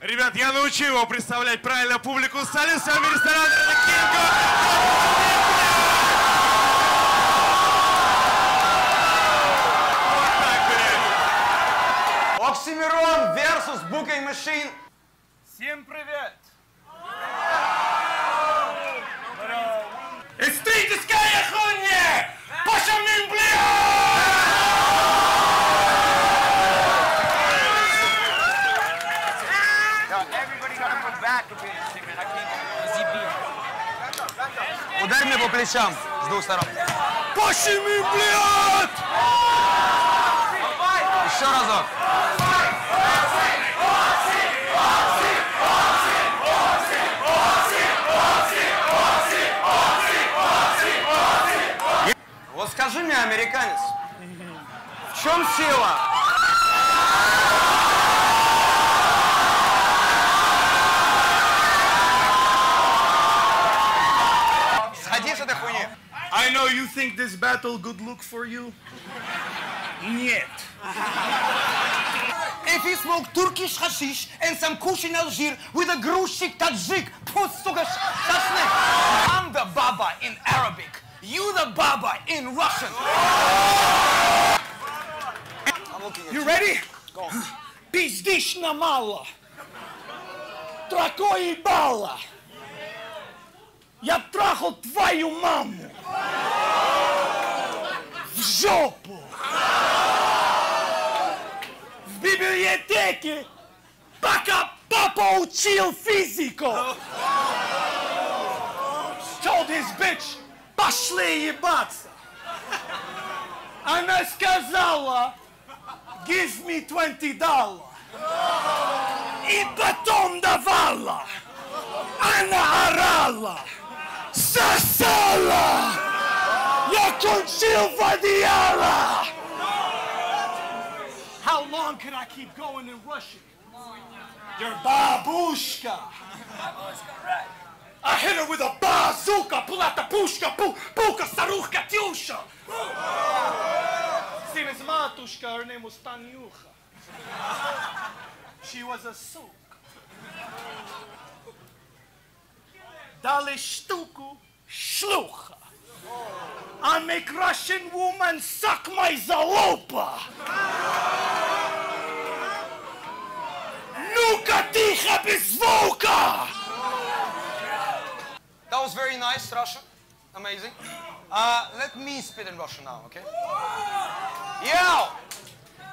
Ребят, я научу его представлять правильно публику зале. С вами ресторан «Это Кинг Вот так, блядь. Оксимирон versus Booking Machine. Всем привет! Ударь мне по плечам с двух сторон. Пошамин, блядь! Еще разок. Вот скажи мне, американец, в чем сила? know you think this battle good look for you. Нет. If he smoke Turkish hashish and some kush in Algier with a grushik tajik, put sugar shashnik. I'm the Baba in Arabic. You the Baba in Russian. I'm looking at You ready? Go. Пиздишь на мало. Трако ебало. Я трахал твою маму. В жопу. В библиотеке, пока папа учил физику. Told his bitch, пошли ебаться. Она сказала, give me 20 долларов. И потом давала. Она орала. Сосала. Marco Silva Diarra! How long can I keep going in Russian? Your babushka. I hit her with a bazooka. Pull out the pushka. Pu puka saruchka tyusha. Seen his matushka. Her name was Tanyucha. She was a souk. Dali shtuku shlucha. I make Russian woman suck my залупа. Ну-ка тихо без звука. That was very nice, Russian. Amazing. Uh, let me spit in Russian now, okay? Yo!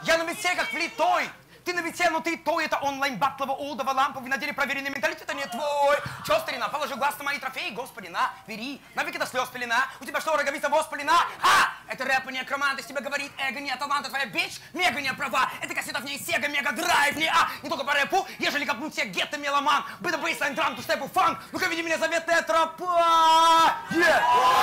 Я на мете как влитой. Ты на мете, но ты то это онлайн батлова олдова ламповый на деле проверенный менталитет, а не твой. Чё, старина, положи глаз на мои трофеи, господи, на, бери, навеки до слез пелена. У тебя что, роговица воспалена? А! Это рэп и некромант, из тебя говорит эго, не таланта, твоя бич, мега не права. Это кассета в ней сега, мега драйв, не а. Не только по рэпу, ежели копнуть все гетто меломан. Быта бейслайн, драм, ту степу, фанк. Ну-ка, веди меня заветная тропа. Yeah!